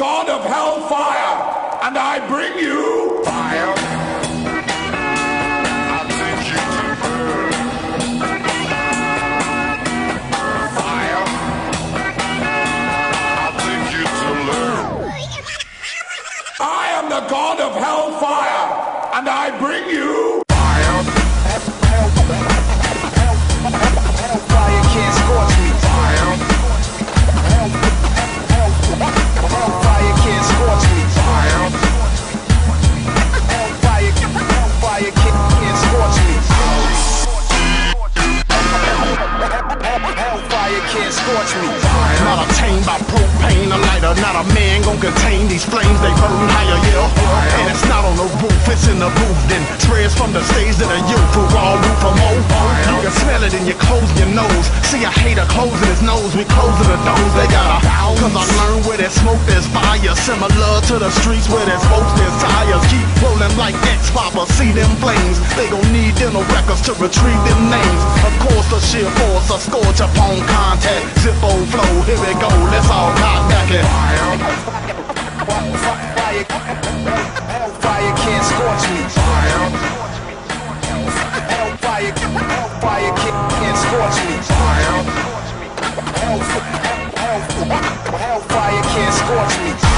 god of hellfire, and I bring you fire. I am the god of hellfire, and I bring you can't scorch me. Not obtained by propane, a lighter, not a man gon' contain these flames, they burn higher, yeah. And it's not on the roof, it's in the booth. Then spreads from the stage to the youth who all root for more. You can smell it in your clothes, your nose. See a hater closing his nose, we closing the doors, they got a Cause I learned where there's smoke, there's fire. Similar to the streets where there's folks, there's tires. Keep rolling like X-Papa, see them flames. They gon' need dental records to retrieve them names sheer force of scorch upon contact. Zippo flow, here we go, let's all cock back it. Hellfire, fire can't scorch me. Hellfire, hellfire can't scorch me. Hellfire can't scorch me.